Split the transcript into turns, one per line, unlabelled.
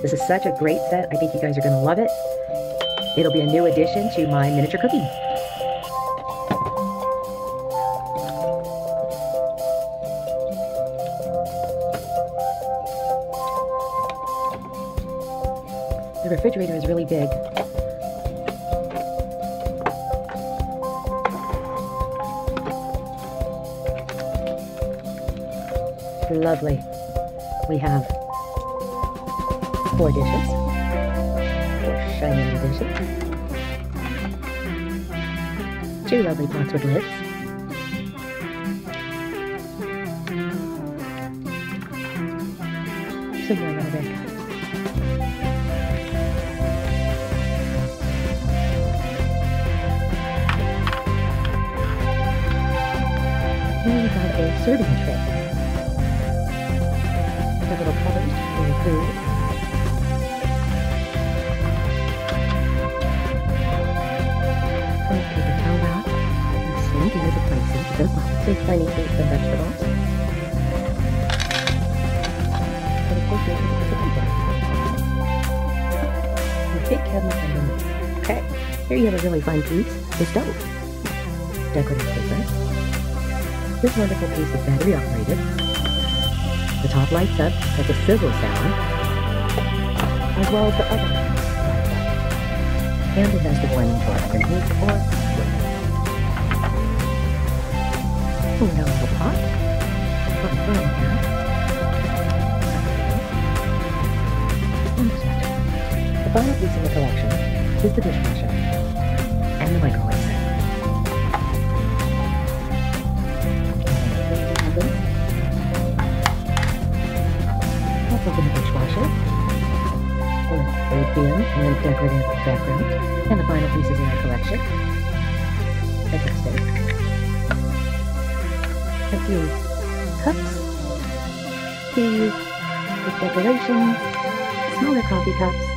This is such a great set. I think you guys are going to love it. It'll be a new addition to my miniature cooking. The refrigerator is really big. Lovely. We have four dishes. Four shiny dishes. Two lovely pots with lids. Some more rubber. And we got a serving tray. The little covers for food. Not say tiny fruits and vegetables. Of course, there's a piece of paper. Big cabinet underneath. Okay, here you have a really fine piece, the stove. Decorative paper. This wonderful piece is battery operated. The top lights up like a sizzle sound, as well as the other. And it has the warning for underneath or pan. And a spatula. The final piece in the collection is the dishwasher and the microwave open the dishwasher. Bin and decorative background. And the final pieces in our collection. Fantastic. A few cups. Teas with decorations. Smaller coffee cups.